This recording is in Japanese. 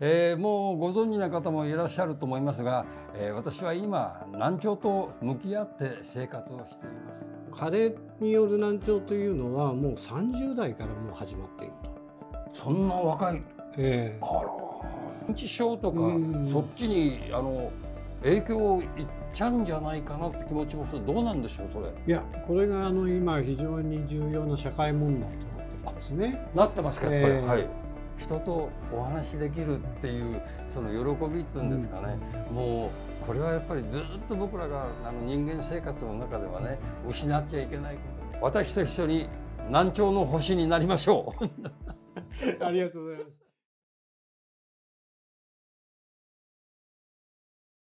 えー、もうご存知な方もいらっしゃると思いますが、えー、私は今難聴と向き合って生活をしています。加齢による難聴というのはもう30代からもう始まっていると。そんな若い、えー、あら認知症とかそっちにあの影響いっちゃうんじゃないかなって気持ちもする。どうなんでしょうそれ。いやこれがあの今非常に重要な社会問題となってるんですね。なってますかやっぱり、えー、はい人とお話できるっていうその喜びっていうんですかね、うん、もうこれはやっぱりずっと僕らがあの人間生活の中ではね失っちゃいけないこと。私と一緒に難聴の星になりましょう。ありがとうございます